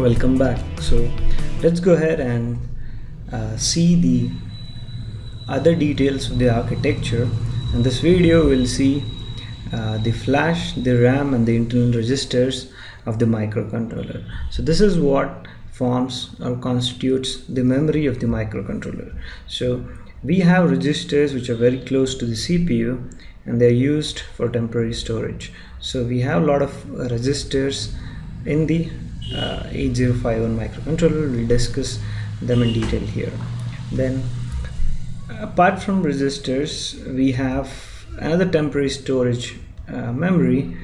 welcome back. So let's go ahead and uh, see the other details of the architecture. In this video we'll see uh, the flash the RAM and the internal registers of the microcontroller. So this is what forms or constitutes the memory of the microcontroller. So we have registers which are very close to the CPU and they're used for temporary storage. So we have a lot of registers in the uh, 8051 microcontroller. We'll discuss them in detail here. Then apart from registers we have another temporary storage uh, memory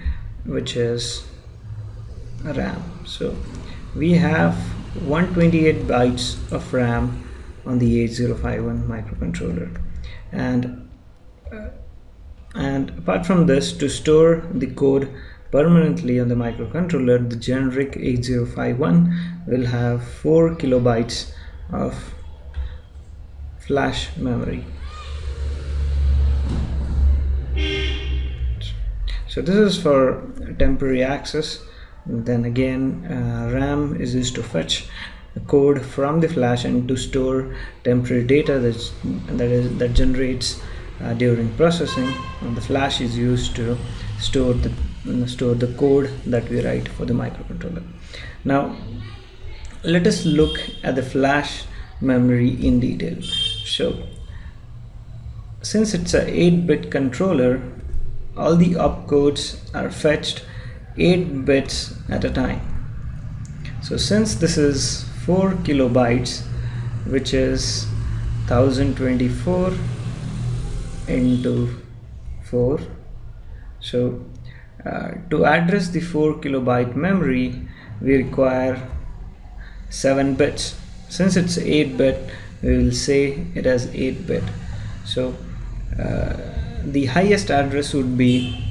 which is RAM. So we have 128 bytes of RAM on the 8051 microcontroller. And uh, and apart from this to store the code permanently on the microcontroller the generic 8051 will have 4 kilobytes of flash memory. So this is for temporary access. Then again uh, RAM is used to fetch code from the flash and to store temporary data that's, that is that generates uh, during processing. And the flash is used to store the store the code that we write for the microcontroller. Now let us look at the flash memory in detail. So since it's a 8-bit controller all the opcodes are fetched 8 bits at a time. So since this is 4 kilobytes which is 1024 into 4 so uh, to address the 4 kilobyte memory we require 7 bits. Since it's 8 bit we will say it as 8 bit. So uh, the highest address would be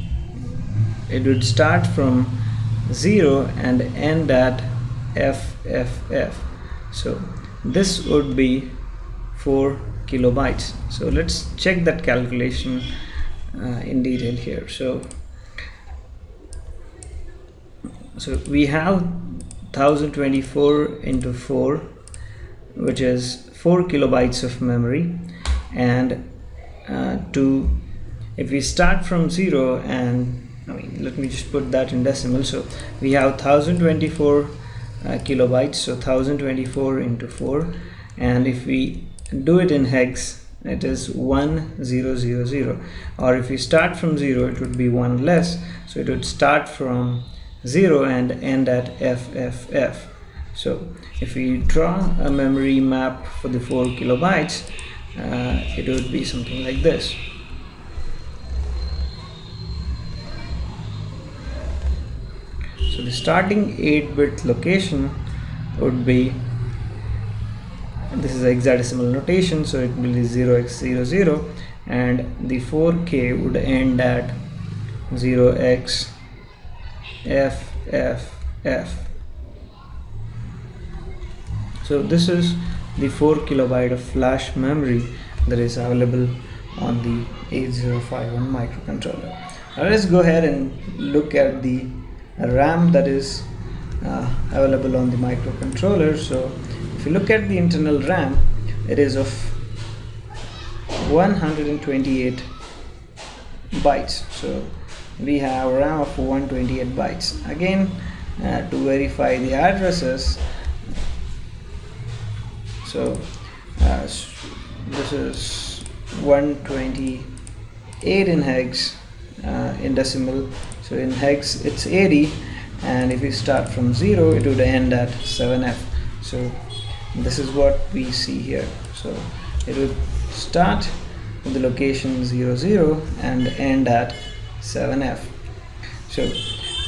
it would start from 0 and end at FFF so this would be 4 kilobytes. So let's check that calculation uh, in detail here. So so we have 1024 into 4 which is 4 kilobytes of memory. And uh, to if we start from 0 and I mean let me just put that in decimal. So we have 1024 uh, kilobytes so 1024 into 4 and if we do it in hex it is 1000 or if we start from 0 it would be 1 less. So it would start from 0 and end at FFF so if we draw a memory map for the 4 kilobytes uh, it would be something like this. So the starting 8-bit location would be this is a hexadecimal notation so it will be 0x00 and the 4k would end at 0x f f f. So this is the 4 kilobyte of flash memory that is available on the 8051 microcontroller. Now let's go ahead and look at the RAM that is uh, available on the microcontroller. So if you look at the internal RAM it is of 128 bytes. So we have RAM of 128 bytes. Again uh, to verify the addresses so uh, this is 128 in hex uh, in decimal. So in hex it's 80 and if we start from 0 it would end at 7f so this is what we see here. So it would start with the location 00 and end at 7f so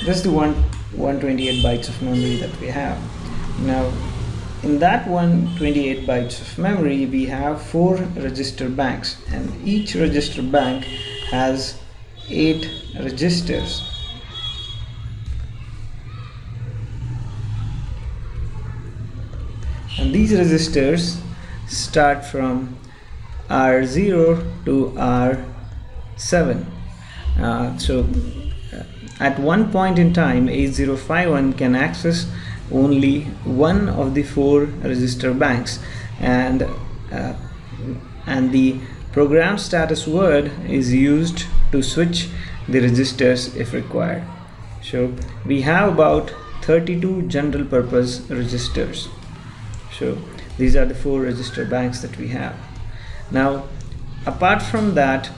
this is the one 128 bytes of memory that we have. Now in that 128 bytes of memory we have four register banks and each register bank has eight registers. And these registers start from R0 to R7 uh, so uh, at one point in time 8051 can access only one of the four register banks. And uh, and the program status word is used to switch the registers if required. So we have about 32 general purpose registers. So these are the four register banks that we have. Now apart from that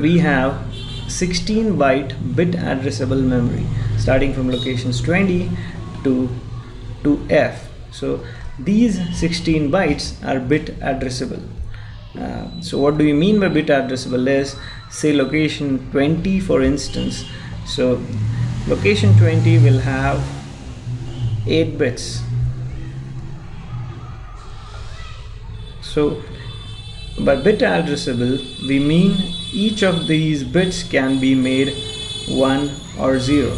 we have 16 byte bit addressable memory starting from locations 20 to to F. So these 16 bytes are bit addressable. Uh, so what do you mean by bit addressable is say location 20 for instance. So location 20 will have 8 bits. So by bit addressable we mean each of these bits can be made 1 or 0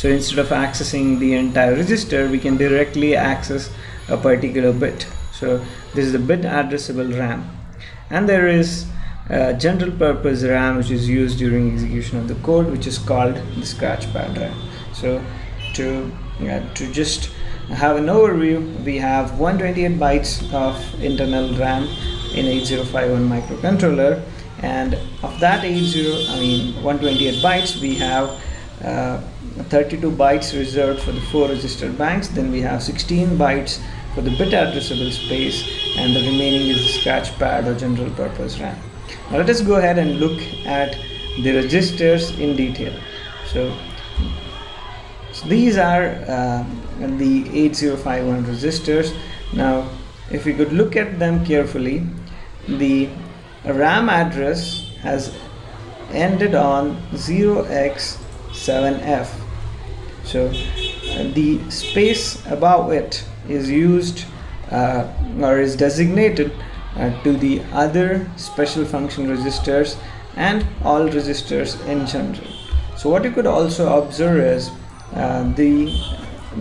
so instead of accessing the entire register we can directly access a particular bit. So this is the bit addressable RAM. And there is a general purpose RAM which is used during execution of the code which is called the scratchpad RAM. So to yeah to just have an overview we have 128 bytes of internal RAM in 8051 microcontroller and of that 80 I mean 128 bytes we have uh, 32 bytes reserved for the four register banks then we have 16 bytes for the bit addressable space and the remaining is the scratch pad or general purpose RAM. Now let us go ahead and look at the registers in detail. So, so these are uh, the 8051 registers. Now if we could look at them carefully, the RAM address has ended on 0x7F. So uh, the space above it is used uh, or is designated uh, to the other special function registers and all registers in general. So what you could also observe is uh, the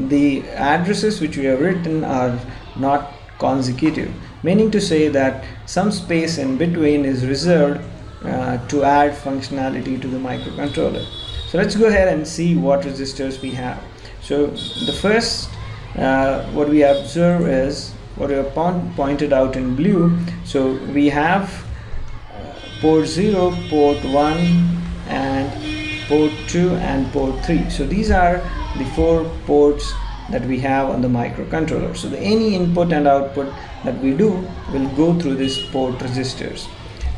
the addresses which we have written are not consecutive meaning to say that some space in between is reserved uh, to add functionality to the microcontroller. So let's go ahead and see what registers we have. So the first uh, what we observe is what we have pointed out in blue. So we have uh, port 0 port 1 and port 2 and port 3 so these are the four ports that we have on the microcontroller. So the, any input and output that we do will go through these port registers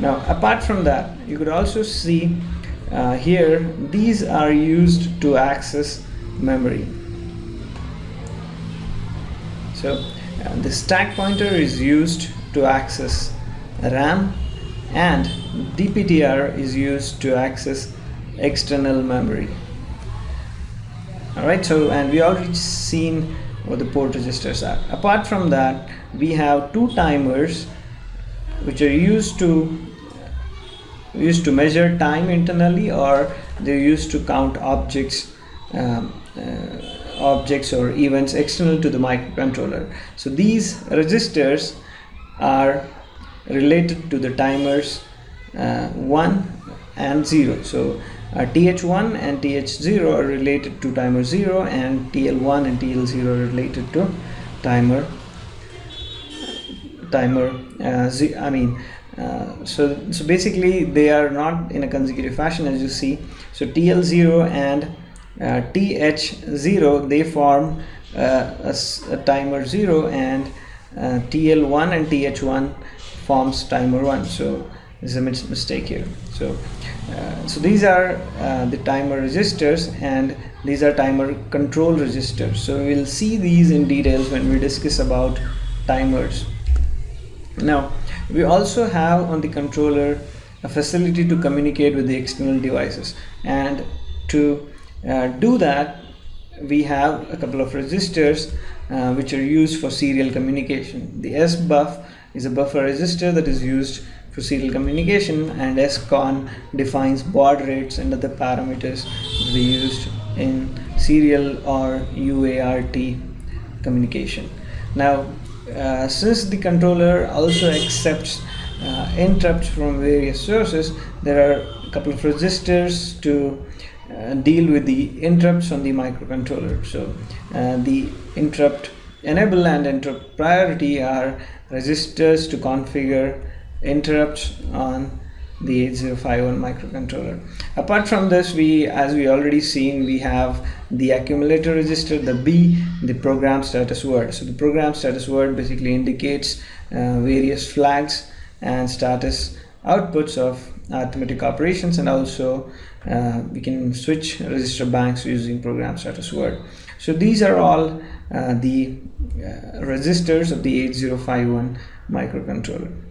now apart from that you could also see uh, here these are used to access memory. So uh, the stack pointer is used to access RAM and DPTR is used to access external memory alright so and we already seen what the port registers are apart from that we have two timers which are used to used to measure time internally or they're used to count objects um, uh, objects or events external to the microcontroller. So these registers are related to the timers uh, 1 and 0. So uh, TH1 and TH0 are related to timer 0 and TL1 and TL0 are related to timer timer uh, I mean uh, so so basically they are not in a consecutive fashion as you see. So TL0 and uh, th0 they form uh, a, a, timer 0 and uh, tl1 and th1 forms timer 1 so there's a mistake here. So uh, so these are uh, the timer registers and these are timer control registers so we'll see these in details when we discuss about timers. Now we also have on the controller a facility to communicate with the external devices. And to uh, do that we have a couple of registers uh, which are used for serial communication. The SBUF is a buffer register that is used for serial communication and SCON defines baud rates and other parameters to used in serial or UART communication now uh, since the controller also accepts uh, interrupts from various sources there are a couple of registers to uh, deal with the interrupts on the microcontroller. So uh, the interrupt enable and interrupt priority are registers to configure interrupts on the 8051 microcontroller. Apart from this, we, as we already seen, we have the accumulator register, the B, the program status word. So the program status word basically indicates uh, various flags and status outputs of arithmetic operations and also uh, we can switch register banks using program status word. So these are all uh, the uh, registers of the 8051 microcontroller.